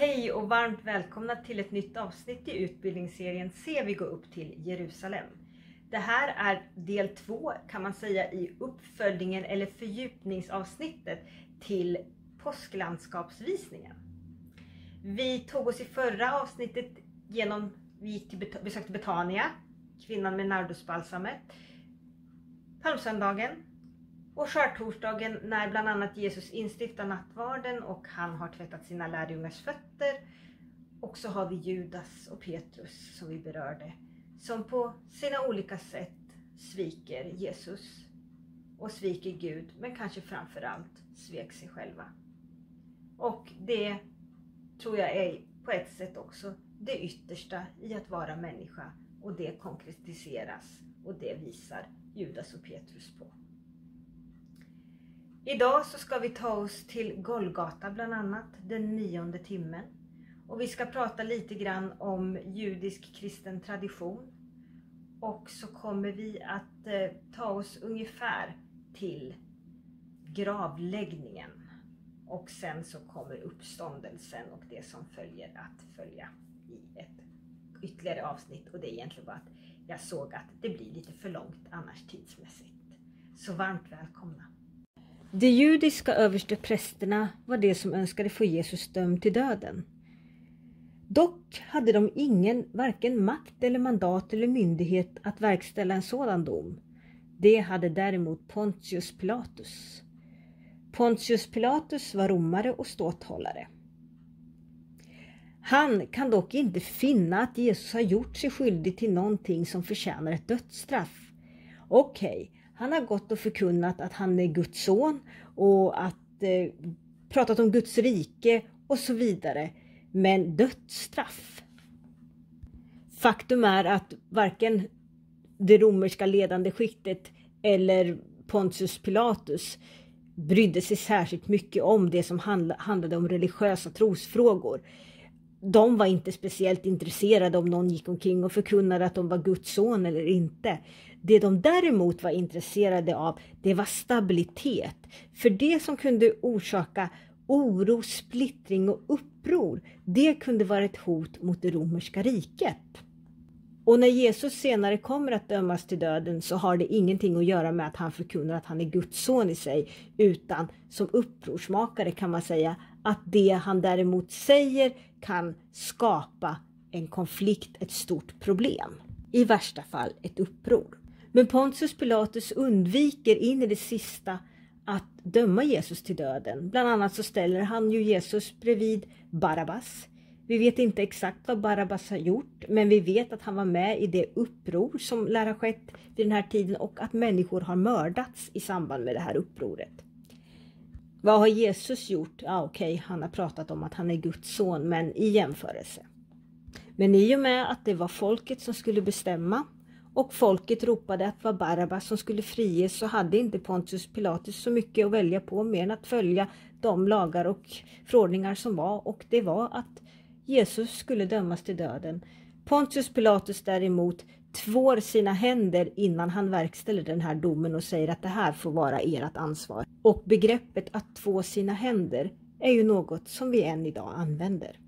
Hej och varmt välkomna till ett nytt avsnitt i utbildningsserien Se vi gå upp till Jerusalem. Det här är del två kan man säga i uppföljningen eller fördjupningsavsnittet till påsklandskapsvisningen. Vi tog oss i förra avsnittet genom, vi gick till, besökte Betania, kvinnan med nardusbalsamet, palmsöndagen, och skärtorsdagen när bland annat Jesus instiftar nattvarden och han har tvättat sina lärjungars fötter. Och så har vi Judas och Petrus som vi berörde, som på sina olika sätt sviker Jesus och sviker Gud, men kanske framförallt svek sig själva. Och det tror jag är på ett sätt också det yttersta i att vara människa och det konkretiseras och det visar Judas och Petrus på. Idag så ska vi ta oss till Golgata bland annat, den nionde timmen. Och vi ska prata lite grann om judisk kristen tradition. Och så kommer vi att eh, ta oss ungefär till gravläggningen. Och sen så kommer uppståndelsen och det som följer att följa i ett ytterligare avsnitt. Och det är egentligen bara att jag såg att det blir lite för långt annars tidsmässigt. Så varmt välkomna! De judiska översteprästerna var de som önskade få Jesus dömd till döden. Dock hade de ingen, varken makt eller mandat eller myndighet att verkställa en sådan dom. Det hade däremot Pontius Pilatus. Pontius Pilatus var romare och ståthållare. Han kan dock inte finna att Jesus har gjort sig skyldig till någonting som förtjänar ett dödsstraff. Okej, okay, han har gått och förkunnat att han är Guds son och att eh, pratat om Guds rike och så vidare. Men dödsstraff? Faktum är att varken det romerska ledande skiktet eller Pontius Pilatus brydde sig särskilt mycket om det som handlade om religiösa trosfrågor. De var inte speciellt intresserade om någon gick omkring och förkunnade att de var Guds son eller inte. Det de däremot var intresserade av, det var stabilitet. För det som kunde orsaka oro, splittring och uppror, det kunde vara ett hot mot det romerska riket. Och när Jesus senare kommer att dömas till döden så har det ingenting att göra med att han förkunnar att han är Guds son i sig, utan som upprorsmakare kan man säga att det han däremot säger kan skapa en konflikt, ett stort problem. I värsta fall ett uppror. Men Pontius Pilatus undviker in i det sista att döma Jesus till döden. Bland annat så ställer han ju Jesus bredvid Barabbas. Vi vet inte exakt vad Barabbas har gjort, men vi vet att han var med i det uppror som lär ha skett vid den här tiden och att människor har mördats i samband med det här upproret. Vad har Jesus gjort? Ja, okej, okay, han har pratat om att han är Guds son, men i jämförelse. Men i och med att det var folket som skulle bestämma och folket ropade att det var Barabbas som skulle friges så hade inte Pontius Pilatus så mycket att välja på mer än att följa de lagar och förordningar som var och det var att Jesus skulle dömas till döden. Pontius Pilatus däremot tvår sina händer innan han verkställer den här domen och säger att det här får vara ert ansvar. Och begreppet att två sina händer är ju något som vi än idag använder.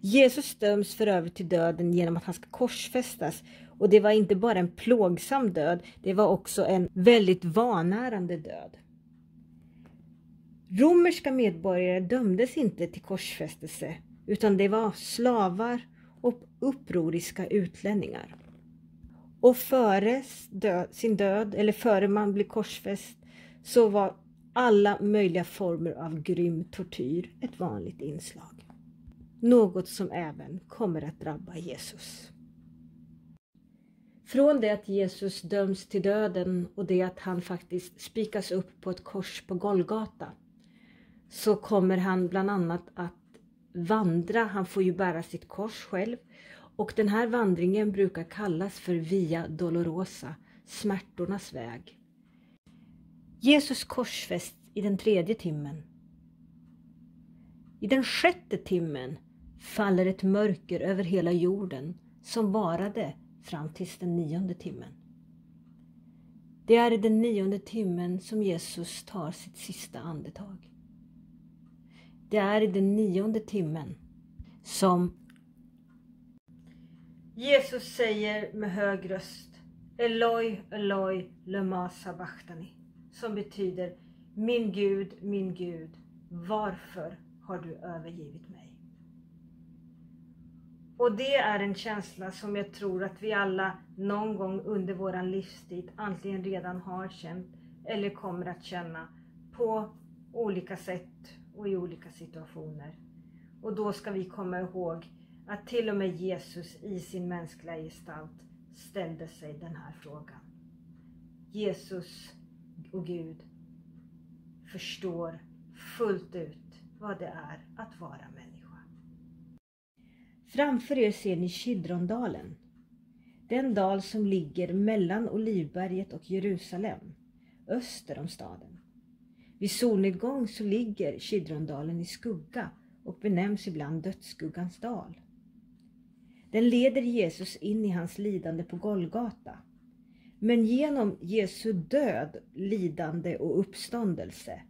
Jesus döms för övrigt till döden genom att han ska korsfästas och det var inte bara en plågsam död, det var också en väldigt vanärande död. Romerska medborgare dömdes inte till korsfästelse utan det var slavar och upproriska utlänningar. Och före död, sin död, eller före man blev korsfäst, så var alla möjliga former av grym tortyr ett vanligt inslag. Något som även kommer att drabba Jesus. Från det att Jesus döms till döden och det att han faktiskt spikas upp på ett kors på Golgata så kommer han bland annat att vandra. Han får ju bära sitt kors själv och den här vandringen brukar kallas för Via Dolorosa, smärtornas väg. Jesus korsfäst i den tredje timmen. I den sjätte timmen faller ett mörker över hela jorden som varade fram till den nionde timmen. Det är i den nionde timmen som Jesus tar sitt sista andetag. Det är i den nionde timmen som Jesus säger med hög röst Eloi, Eloi, lema sabachthani som betyder Min Gud, min Gud, varför har du övergivit mig? Och det är en känsla som jag tror att vi alla någon gång under våran livstid antingen redan har känt eller kommer att känna på olika sätt och i olika situationer. Och då ska vi komma ihåg att till och med Jesus i sin mänskliga gestalt ställde sig den här frågan. Jesus och Gud förstår fullt ut vad det är att vara människa. Framför er ser ni Kidrondalen. Den dal som ligger mellan Olivberget och Jerusalem, öster om staden. Vid solnedgång så ligger Kidrondalen i skugga och benämns ibland Dödsskuggans dal. Den leder Jesus in i hans lidande på Golgata. Men genom Jesu död, lidande och uppståndelse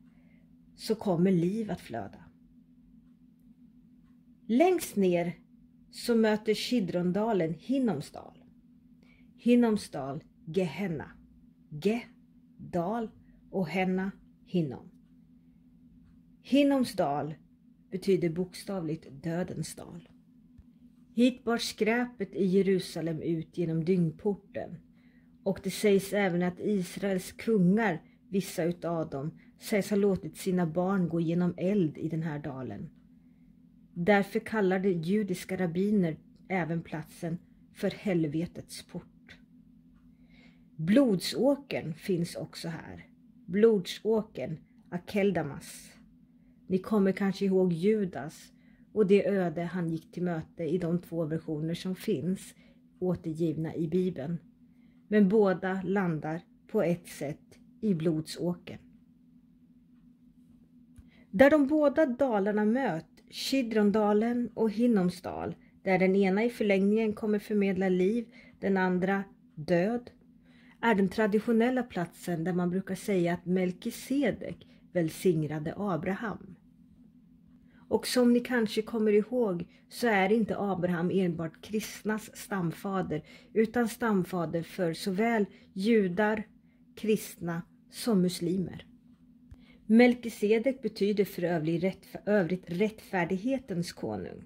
så kommer liv att flöda. Längst ner så möter Kidrondalen Hinnomsdal. Hinnomsdal, Gehenna. Ge, dal och Henna, Hinnom. Hinnomsdal betyder bokstavligt dödens dal. Hit bar skräpet i Jerusalem ut genom dyngporten. Och det sägs även att Israels kungar, vissa utav dem, sägs ha låtit sina barn gå genom eld i den här dalen. Därför kallade judiska rabbiner även platsen för helvetets port. Blodsåkern finns också här. Blodsåkern, Akeldamas. Ni kommer kanske ihåg Judas och det öde han gick till möte i de två versioner som finns återgivna i Bibeln. Men båda landar på ett sätt i blodsåkern. Där de båda dalarna möt, Kidrondalen och Hinnomsdal, där den ena i förlängningen kommer förmedla liv, den andra död, är den traditionella platsen där man brukar säga att Melkisedek välsignade Abraham. Och som ni kanske kommer ihåg så är inte Abraham enbart kristnas stamfader utan stamfader för såväl judar, kristna som muslimer. Melkisedek betyder för övrigt rättfärdighetens konung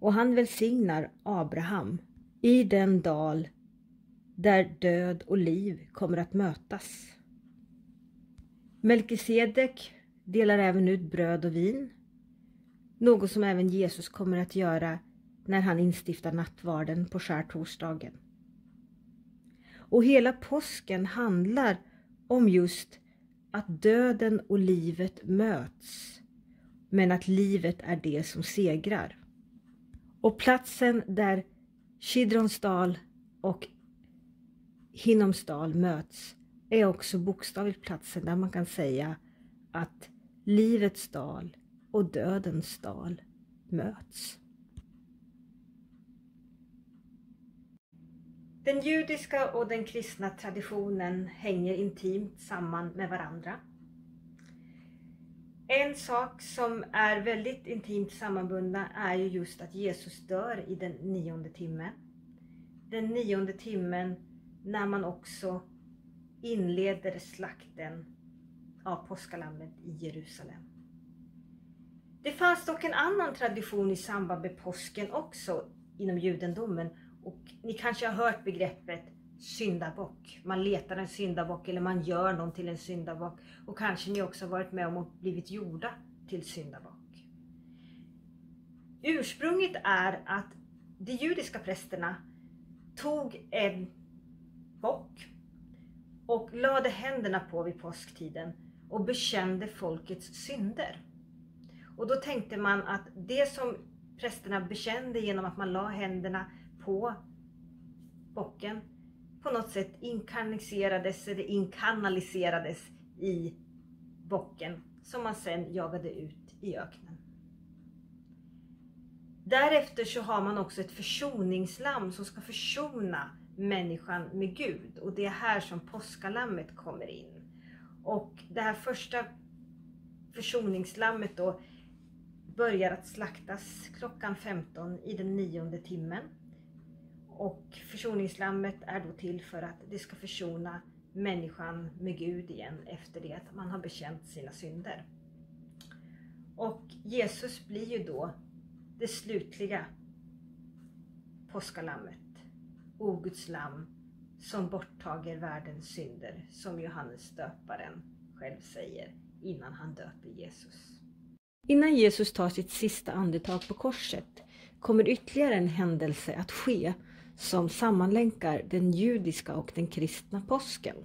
och han välsignar Abraham i den dal där död och liv kommer att mötas. Melkisedek delar även ut bröd och vin något som även Jesus kommer att göra när han instiftar nattvarden på skärtorsdagen. Och hela påsken handlar om just att döden och livet möts, men att livet är det som segrar. Och platsen där Kidronsdal och Hinnomsdal möts är också bokstavligt platsen där man kan säga att livets dal och dödens dal möts. Den judiska och den kristna traditionen hänger intimt samman med varandra. En sak som är väldigt intimt sammanbundna är ju just att Jesus dör i den nionde timmen. Den nionde timmen när man också inleder slakten av påskalammet i Jerusalem. Det fanns dock en annan tradition i samband med påsken också inom judendomen och ni kanske har hört begreppet syndabock. Man letar en syndabock eller man gör någon till en syndabock och kanske ni också har varit med om att blivit gjorda till syndabock. Ursprunget är att de judiska prästerna tog en bock och lade händerna på vid påsktiden och bekände folkets synder. Och då tänkte man att det som prästerna bekände genom att man la händerna på bocken på något sätt inkarniserades eller inkanaliserades i bocken som man sen jagade ut i öknen. Därefter så har man också ett försoningslamm som ska försona människan med Gud och det är här som påskalammet kommer in. Och det här första försoningslammet då börjar att slaktas klockan 15 i den nionde timmen. Och försoningslammet är då till för att det ska försona människan med Gud igen efter det att man har bekänt sina synder. Och Jesus blir ju då det slutliga påskalammet, O Guds lamm, som borttager världens synder, som Johannes döparen själv säger innan han döper Jesus. Innan Jesus tar sitt sista andetag på korset kommer ytterligare en händelse att ske som sammanlänkar den judiska och den kristna påsken.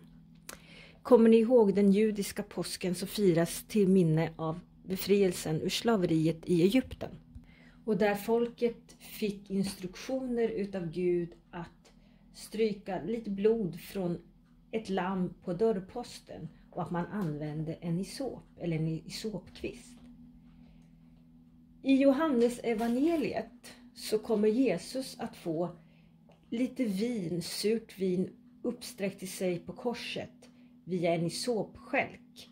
Kommer ni ihåg den judiska påsken som firas till minne av befrielsen ur slaveriet i Egypten? Och där folket fick instruktioner utav Gud att stryka lite blod från ett lamm på dörrposten och att man använde en isop eller en isopkvist. I Johannes evangeliet så kommer Jesus att få lite vin, surt vin uppsträckt i sig på korset via en isopskälk.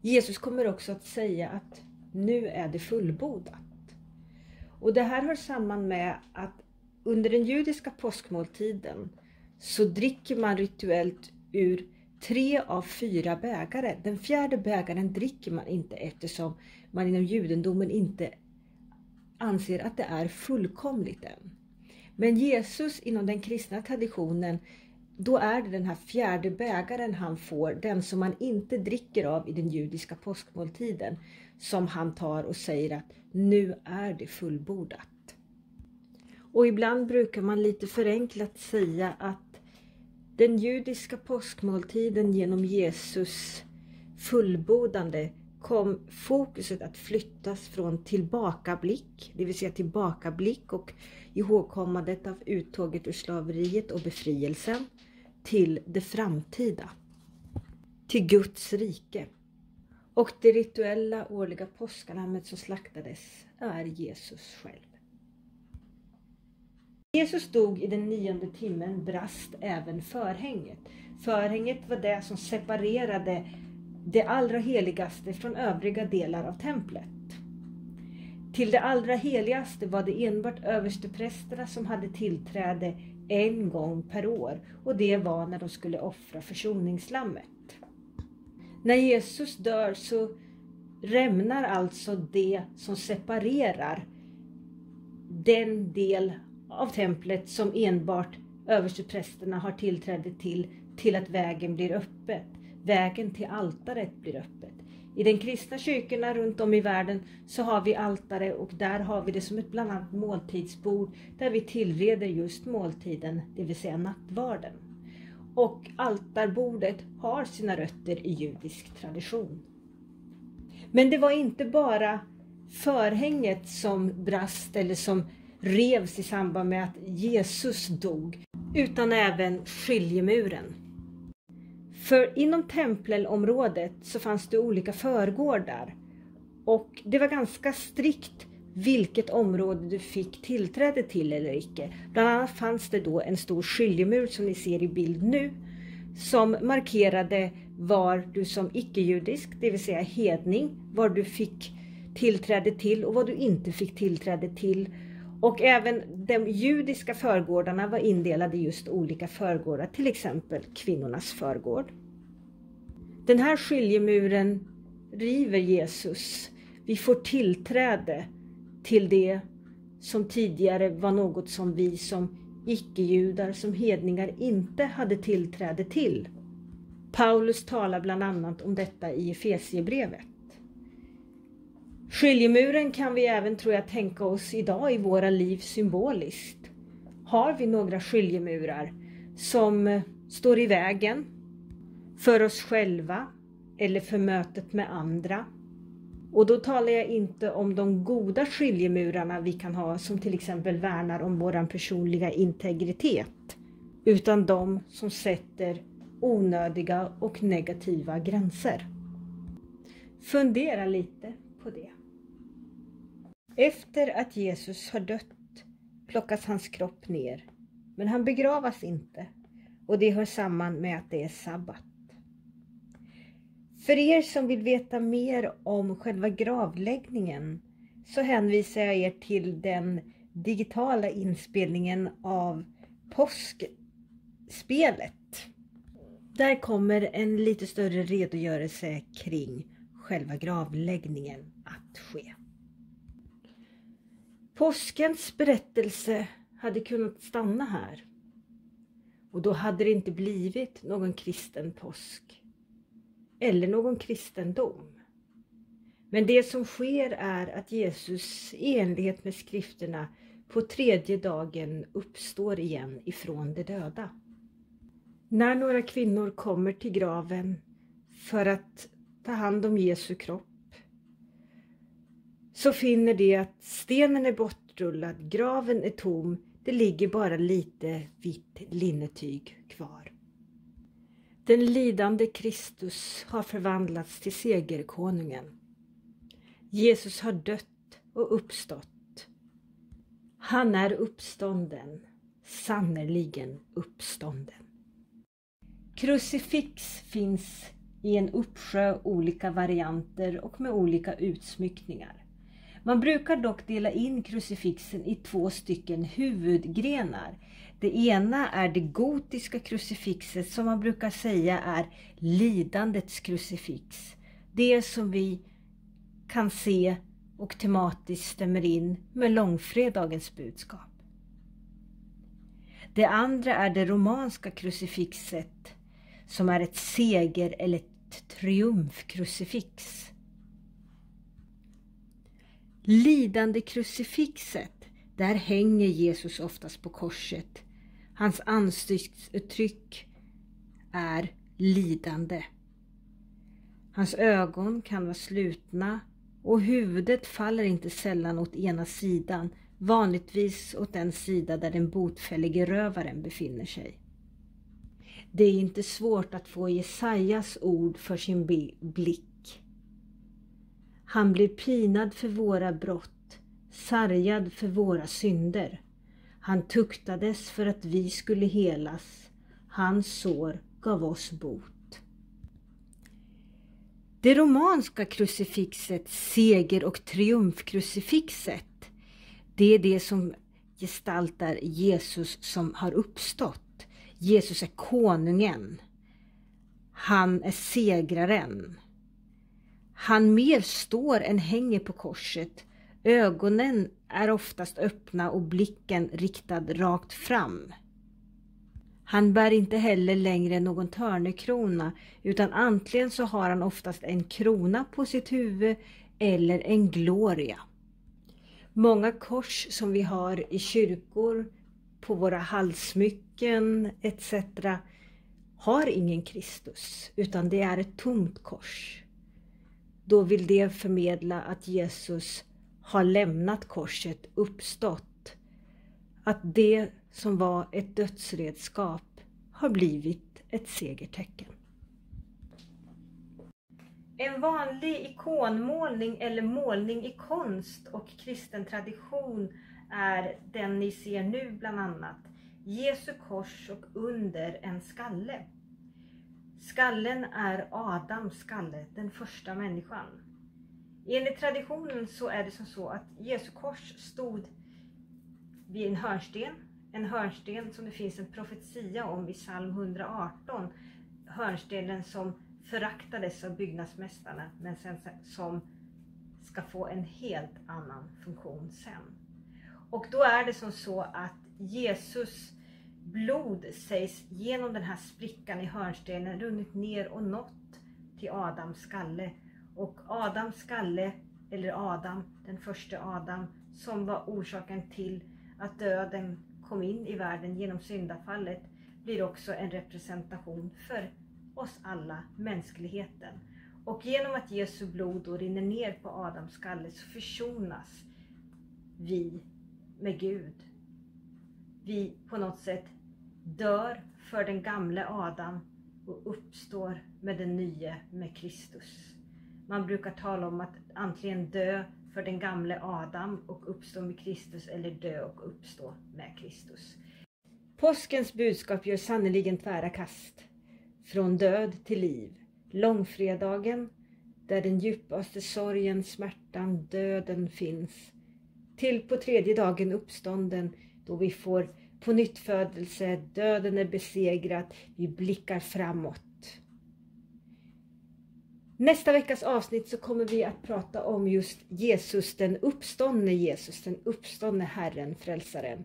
Jesus kommer också att säga att nu är det fullbordat. Och det här hör samman med att under den judiska påskmåltiden så dricker man rituellt ur tre av fyra bägare. Den fjärde bägaren dricker man inte eftersom man inom judendomen inte anser att det är fullkomligt än. Men Jesus inom den kristna traditionen, då är det den här fjärde bägaren han får, den som man inte dricker av i den judiska påskmåltiden, som han tar och säger att nu är det fullbordat. Och ibland brukar man lite förenklat säga att den judiska påskmåltiden genom Jesus fullbordande kom fokuset att flyttas från tillbakablick, det vill säga tillbakablick och ihågkommandet av uttåget ur slaveriet och befrielsen, till det framtida, till Guds rike. Och det rituella årliga påskalammet som slaktades är Jesus själv. Jesus dog i den nionde timmen brast även förhänget. Förhänget var det som separerade det allra heligaste från övriga delar av templet. Till det allra heligaste var det enbart översteprästerna som hade tillträde en gång per år och det var när de skulle offra försoningslammet. När Jesus dör så rämnar alltså det som separerar den del av templet som enbart översteprästerna har tillträde till, till att vägen blir öppet. Vägen till altaret blir öppet. I den kristna kyrkorna runt om i världen så har vi altare och där har vi det som ett bland annat måltidsbord där vi tillreder just måltiden, det vill säga nattvarden. Och altarbordet har sina rötter i judisk tradition. Men det var inte bara förhänget som brast eller som revs i samband med att Jesus dog, utan även skiljemuren. För inom tempelområdet så fanns det olika förgårdar och det var ganska strikt vilket område du fick tillträde till eller icke. Bland annat fanns det då en stor skiljemur som ni ser i bild nu som markerade var du som icke-judisk, det vill säga hedning, var du fick tillträde till och vad du inte fick tillträde till och även de judiska förgårdarna var indelade i just olika förgårdar, till exempel kvinnornas förgård. Den här skiljemuren river Jesus. Vi får tillträde till det som tidigare var något som vi som icke-judar, som hedningar inte hade tillträde till. Paulus talar bland annat om detta i Efesiebrevet. Skiljemuren kan vi även, tror jag, tänka oss idag i våra liv symboliskt. Har vi några skiljemurar som står i vägen för oss själva eller för mötet med andra? Och då talar jag inte om de goda skiljemurarna vi kan ha som till exempel värnar om vår personliga integritet. Utan de som sätter onödiga och negativa gränser. Fundera lite på det. Efter att Jesus har dött plockas hans kropp ner, men han begravas inte och det hör samman med att det är sabbat. För er som vill veta mer om själva gravläggningen så hänvisar jag er till den digitala inspelningen av påskspelet. Där kommer en lite större redogörelse kring själva gravläggningen att ske. Påskens berättelse hade kunnat stanna här. Och då hade det inte blivit någon kristen påsk. Eller någon kristendom. Men det som sker är att Jesus i enlighet med skrifterna på tredje dagen uppstår igen ifrån de döda. När några kvinnor kommer till graven för att ta hand om Jesu kropp så finner de att stenen är bortrullad, graven är tom, det ligger bara lite vitt linnetyg kvar. Den lidande Kristus har förvandlats till segerkonungen. Jesus har dött och uppstått. Han är uppstånden, sannerligen uppstånden. Krucifix finns i en uppsjö olika varianter och med olika utsmyckningar. Man brukar dock dela in krucifixen i två stycken huvudgrenar. Det ena är det gotiska krucifixet som man brukar säga är lidandets krucifix. Det som vi kan se och tematiskt stämmer in med långfredagens budskap. Det andra är det romanska krucifixet som är ett seger eller ett triumfkrucifix. Lidande krucifixet, där hänger Jesus oftast på korset. Hans ansiktsuttryck är lidande. Hans ögon kan vara slutna och huvudet faller inte sällan åt ena sidan, vanligtvis åt den sida där den botfällige rövaren befinner sig. Det är inte svårt att få Jesajas ord för sin blick. Han blir pinad för våra brott, sargad för våra synder. Han tuktades för att vi skulle helas. Hans sår gav oss bot. Det romanska krucifixet, seger och triumfkrucifixet, det är det som gestaltar Jesus som har uppstått. Jesus är konungen. Han är segraren. Han mer står än hänger på korset. Ögonen är oftast öppna och blicken riktad rakt fram. Han bär inte heller längre någon törnekrona utan antingen så har han oftast en krona på sitt huvud eller en gloria. Många kors som vi har i kyrkor, på våra halssmycken etc. har ingen Kristus utan det är ett tomt kors. Då vill det förmedla att Jesus har lämnat korset, uppstått. Att det som var ett dödsredskap har blivit ett segertecken. En vanlig ikonmålning eller målning i konst och kristen tradition är den ni ser nu bland annat. Jesu kors och under en skalle. Skallen är Adams skalle, den första människan. Enligt traditionen så är det som så att Jesu kors stod vid en hörnsten en hörnsten som det finns en profetia om i psalm 118. Hörnstenen som föraktades av byggnadsmästarna men sen som ska få en helt annan funktion sen. Och då är det som så att Jesus blod sägs genom den här sprickan i hörnstenen runnit ner och nått till Adams skalle. Och Adams skalle, eller Adam, den första Adam, som var orsaken till att döden kom in i världen genom syndafallet blir också en representation för oss alla, mänskligheten. Och genom att Jesu blod då rinner ner på Adams skalle så försonas vi med Gud. Vi på något sätt dör för den gamle Adam och uppstår med den nye, med Kristus. Man brukar tala om att antingen dö för den gamle Adam och uppstå med Kristus eller dö och uppstå med Kristus. Påskens budskap gör sannerligen tvära kast. Från död till liv. långfredagen där den djupaste sorgen, smärtan, döden finns. Till på tredje dagen uppstånden då vi får på nytt födelse, döden är besegrad, vi blickar framåt. Nästa veckas avsnitt så kommer vi att prata om just Jesus, den uppståndne Jesus, den uppståndne Herren, Frälsaren.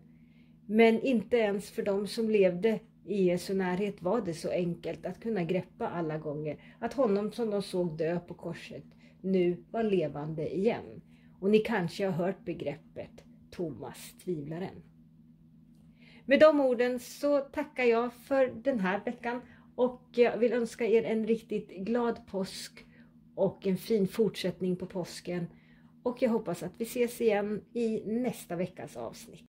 Men inte ens för dem som levde i Jesu närhet var det så enkelt att kunna greppa alla gånger att honom som de såg dö på korset nu var levande igen. Och ni kanske har hört begreppet Thomas tvivlaren. Med de orden så tackar jag för den här veckan och jag vill önska er en riktigt glad påsk och en fin fortsättning på påsken. Och jag hoppas att vi ses igen i nästa veckas avsnitt.